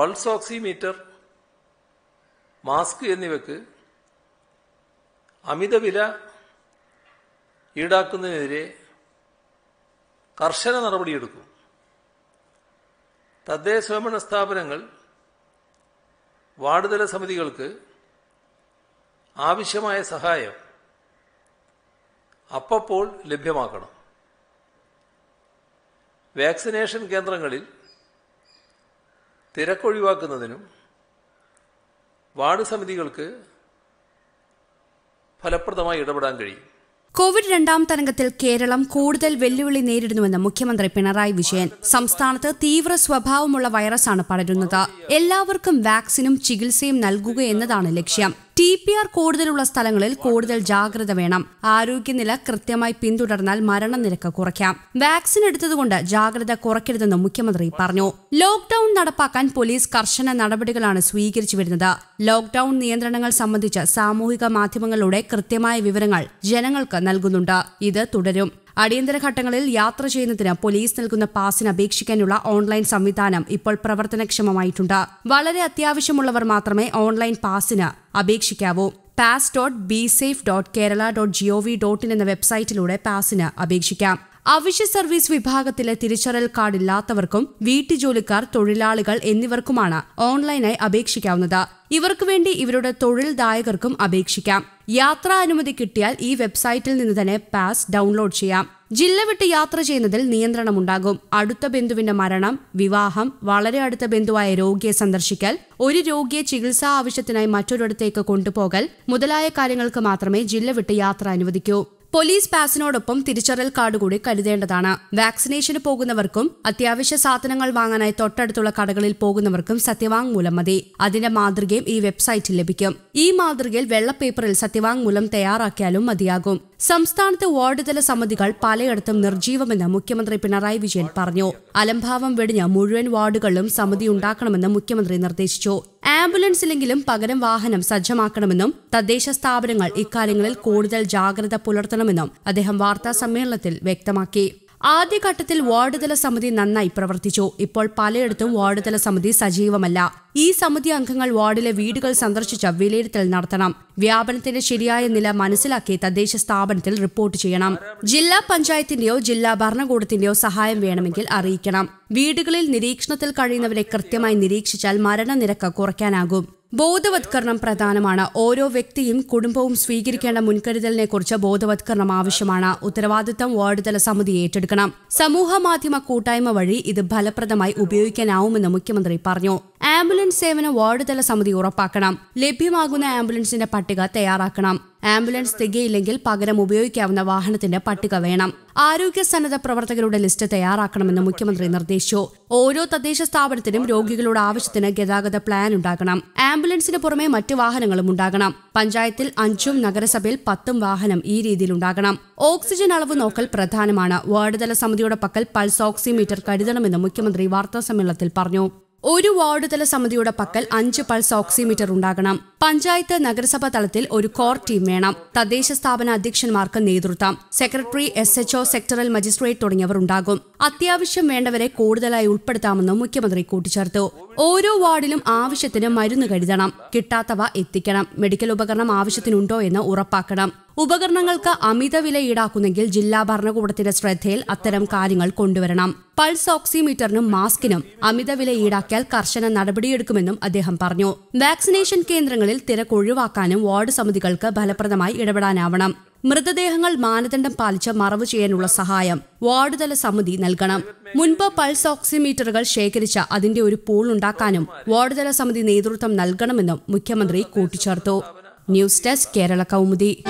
Pulse oximeter mask എന്നിവയ്ക്ക് അമിത വില ഈടാക്കുന്നതിനെതിരെ കർശന നടപടിയെടുക്കും. തദ്ദേശ സ്വയംഭരണ സ്ഥാപനങ്ങൾ വാർഡുതല സമിതികൾക്ക് ആവശ്യമായ സഹായം അപ്പപ്പോൾ ലഭ്യമാക്കണം. വാക്സിനേഷൻ കേന്ദ്രങ്ങളിൽ തിരക്കൊഴിവാക്കുന്നതിനും വാർഡ് സമിതികൾക്ക് ഫലപ്രദമായി ഇടപെടാൻ കഴിയും. കോവിഡ് രണ്ടാം തരംഗത്തിൽ കേരളം കൂടുതൽ വെല്ലുവിളി നേരിടുന്നുവെന്ന് മുഖ്യമന്ത്രി പിണറായി വിജയൻ. സംസ്ഥാനത്ത് തീവ്ര സ്വഭാവമുള്ള വൈറസാണ് പടരുന്നത്. എല്ലാവർക്കും വാക്സിനും ചികിത്സയും നൽകുക എന്നതാണ് ലക്ഷ്യം. ടി പി ആർ കൂടുതലുള്ള സ്ഥലങ്ങളിൽ കൂടുതൽ ജാഗ്രത വേണം. ആരോഗ്യനില കൃത്യമായി പിന്തുടർന്നാൽ മരണനിരക്ക് കുറയ്ക്കാം. വാക്സിൻ എടുത്തതുകൊണ്ട് ജാഗ്രത കുറയ്ക്കരുതെന്ന് മുഖ്യമന്ത്രി പറഞ്ഞു. ലോക്ഡൌൺ നടപ്പാക്കാൻ പോലീസ് കർശന നടപടികളാണ് സ്വീകരിച്ചു വരുന്നത്. ലോക്ഡൌൺ നിയന്ത്രണങ്ങൾ സംബന്ധിച്ച് സാമൂഹിക മാധ്യമങ്ങളിലൂടെ കൃത്യമായ വിവരങ്ങൾ ജനങ്ങൾക്ക് നൽകുന്നുണ്ട്. ഇത് തുടരും. അടിയന്തര ഘട്ടങ്ങളിൽ യാത്ര ചെയ്യുന്നതിന് പോലീസ് നൽകുന്ന പാസിന് അപേക്ഷിക്കാനുള്ള ഓൺലൈൻ സംവിധാനം ഇപ്പോൾ പ്രവർത്തനക്ഷമമായിട്ടുണ്ട്. വളരെ അത്യാവശ്യമുള്ളവർ മാത്രമേ ഓൺലൈൻ പാസിന് അപേക്ഷിക്കാവൂ. Pass dot B safe dot Kerala dot G O V dot in എന്ന വെബ്സൈറ്റിലൂടെ പാസിന് അപേക്ഷിക്കാം. അവശ്യ സർവീസ് വിഭാഗത്തിലെ തിരിച്ചറിയൽ കാർഡ് ഇല്ലാത്തവർക്കും വീട്ടുജോലിക്കാർ തൊഴിലാളികൾ എന്നിവർക്കുമാണ് ഓൺലൈനായി അപേക്ഷിക്കാവുന്നത്. ഇവർക്ക് വേണ്ടി ഇവരുടെ തൊഴിൽദായകർക്കും അപേക്ഷിക്കാം. യാത്രാ അനുമതി കിട്ടിയാൽ ഈ വെബ്സൈറ്റിൽ നിന്ന് തന്നെ പാസ് ഡൗൺലോഡ് ചെയ്യാം. ജില്ല വിട്ട് യാത്ര ചെയ്യുന്നതിൽ നിയന്ത്രണമുണ്ടാകും. അടുത്ത ബന്ധുവിന്റെ മരണം വിവാഹം വളരെ അടുത്ത ബന്ധുവായ രോഗിയെ സന്ദർശിക്കൽ ഒരു രോഗിയെ ചികിത്സാ ആവശ്യത്തിനായി മറ്റൊരിടത്തേക്ക് കൊണ്ടുപോകൽ മുതലായ കാര്യങ്ങൾക്ക് മാത്രമേ ജില്ല വിട്ട് യാത്ര അനുവദിക്കൂ. പോലീസ് പാസിനോടൊപ്പം തിരിച്ചറിയൽ കാർഡ് കൂടി കരുതേണ്ടതാണ്. വാക്സിനേഷന് പോകുന്നവർക്കും അത്യാവശ്യ സാധനങ്ങൾ വാങ്ങാനായി തൊട്ടടുത്തുള്ള കടകളിൽ പോകുന്നവർക്കും സത്യവാങ്മൂലം മതി. അതിന്റെ മാതൃകയും ഈ വെബ്സൈറ്റിൽ ലഭിക്കും. ഈ മാതൃകയിൽ വെള്ളപ്പേപ്പറിൽ സത്യവാങ്മൂലം തയ്യാറാക്കിയാലും മതിയാകും. സംസ്ഥാനത്തെ വാർഡ് തല സമിതികൾ പലയിടത്തും നിർജീവമെന്ന് മുഖ്യമന്ത്രി പിണറായി വിജയൻ പറഞ്ഞു. അലംഭാവം വെടിഞ്ഞ മുഴുവൻ വാർഡുകളിലും സമിതി ഉണ്ടാക്കണമെന്ന് മുഖ്യമന്ത്രി നിർദ്ദേശിച്ചു. ആംബുലൻസിലെങ്കിലും പകരം വാഹനം സജ്ജമാക്കണമെന്നും തദ്ദേശ സ്ഥാപനങ്ങൾ ഇക്കാര്യങ്ങളിൽ കൂടുതൽ ജാഗ്രത പുലർത്തണമെന്നും അദ്ദേഹം വാർത്താ സമ്മേളനത്തിൽ വ്യക്തമാക്കി. ആദ്യഘട്ടത്തിൽ വാർഡുതല സമിതി നന്നായി പ്രവർത്തിച്ചു. ഇപ്പോൾ പലയിടത്തും വാർഡുതല സമിതി സജീവമല്ല. ഈ സമിതി അംഗങ്ങൾ വാർഡിലെ വീടുകൾ സന്ദർശിച്ച് വിലയിരുത്തൽ നടത്തണം. വ്യാപനത്തിന്റെ ശരിയായ നില മനസ്സിലാക്കി തദ്ദേശ സ്ഥാപനത്തിൽ റിപ്പോർട്ട് ചെയ്യണം. ജില്ലാ പഞ്ചായത്തിന്റെയോ ജില്ലാ ഭരണകൂടത്തിന്റെയോ സഹായം വേണമെങ്കിൽ അറിയിക്കണം. വീടുകളിൽ നിരീക്ഷണത്തിൽ കഴിയുന്നവരെ കൃത്യമായി നിരീക്ഷിച്ചാൽ മരണനിരക്ക് കുറയ്ക്കാനാകും. ബോധവത്കരണം പ്രധാനമാണ്. ഓരോ വ്യക്തിയും കുടുംബവും സ്വീകരിക്കേണ്ട മുൻകരുതലിനെ കുറിച്ച് ബോധവത്കരണം ആവശ്യമാണ്. ഉത്തരവാദിത്തം വാർഡുതല സമിതി ഏറ്റെടുക്കണം. സമൂഹ മാധ്യമ കൂട്ടായ്മ വഴി ഇത് ഫലപ്രദമായി ഉപയോഗിക്കാനാവുമെന്ന് മുഖ്യമന്ത്രി പറഞ്ഞു. ആംബുലൻസ് സേവന വാർഡ് തല സമിതി ഉറപ്പാക്കണം. ലഭ്യമാകുന്ന ആംബുലൻസിന്റെ പട്ടിക തയ്യാറാക്കണം. ആംബുലൻസ് തികയില്ലെങ്കിൽ പകരം ഉപയോഗിക്കാവുന്ന വാഹനത്തിന്റെ പട്ടിക വേണം. ആരോഗ്യ സന്നദ്ധ പ്രവർത്തകരുടെ ലിസ്റ്റ് തയ്യാറാക്കണമെന്ന് മുഖ്യമന്ത്രി നിർദ്ദേശിച്ചു. ഓരോ തദ്ദേശ സ്ഥാപനത്തിനും രോഗികളുടെ ആവശ്യത്തിന് ഗതാഗത പ്ലാൻ ഉണ്ടാകണം. ആംബുലൻസിന് പുറമെ മറ്റു വാഹനങ്ങളും ഉണ്ടാകണം. പഞ്ചായത്തിൽ അഞ്ചും നഗരസഭയിൽ പത്തും വാഹനം ഈ രീതിയിൽ ഉണ്ടാകണം. ഓക്സിജൻ അളവ് നോക്കൽ പ്രധാനമാണ്. വാർഡ് തല സമിതിയുടെ പക്കൽ പൾസ് ഓക്സിമീറ്റർ കരുതണമെന്ന് മുഖ്യമന്ത്രി വാർത്താസമ്മേളനത്തിൽ പറഞ്ഞു. ഒരു വാർഡ് തല സമിതിയുടെ പക്കൽ അഞ്ച് പൾസ് ഓക്സിമീറ്റർ ഉണ്ടാകണം. പഞ്ചായത്ത് നഗരസഭ തലത്തിൽ ഒരു കോർ ടീം വേണം. തദ്ദേശ സ്ഥാപന അധ്യക്ഷന്മാർക്ക് നേതൃത്വം. Secretary S HO sectoral magistrate തുടങ്ങിയവർ ഉണ്ടാകും. അത്യാവശ്യം വേണ്ടവരെ കൂടുതലായി ഉൾപ്പെടുത്താമെന്നും മുഖ്യമന്ത്രി കൂട്ടിച്ചേർത്തു. ഓരോ വാർഡിലും ആവശ്യത്തിന് മരുന്ന് കരുതണം. കിട്ടാത്തവ എത്തിക്കണം. മെഡിക്കൽ ഉപകരണം ആവശ്യത്തിനുണ്ടോ എന്ന് ഉറപ്പാക്കണം. ഉപകരണങ്ങൾക്ക് അമിത വില ഈടാക്കുന്നെങ്കിൽ ജില്ലാ ഭരണകൂടത്തിന്റെ ശ്രദ്ധയിൽ അത്തരം കാര്യങ്ങൾ കൊണ്ടുവരണം. പൾസ് ഓക്സിമീറ്ററിനും മാസ്കിനും അമിത വില ഈടാക്കിയാൽ കർശന നടപടിയെടുക്കുമെന്നും അദ്ദേഹം പറഞ്ഞു. വാക്സിനേഷൻ കേന്ദ്രങ്ങളിൽ തിരക്ക് ഒഴിവാക്കാനും വാർഡ് സമിതികൾക്ക് ഫലപ്രദമായി ഇടപെടാനാവണം. മൃതദേഹങ്ങൾ മാനദണ്ഡം പാലിച്ച് മറവ് ചെയ്യാനുള്ള സഹായം വാർഡ് തല സമിതി നൽകണം. മുൻപ് പൾസ് ഓക്സിമീറ്ററുകൾ ശേഖരിച്ച അതിന്റെ ഒരു പൂൾ ഉണ്ടാക്കാനും വാർഡ് തല സമിതി നേതൃത്വം നൽകണമെന്നും മുഖ്യമന്ത്രി കൂട്ടിച്ചേർത്തു. News desk Kerala Kaumudi.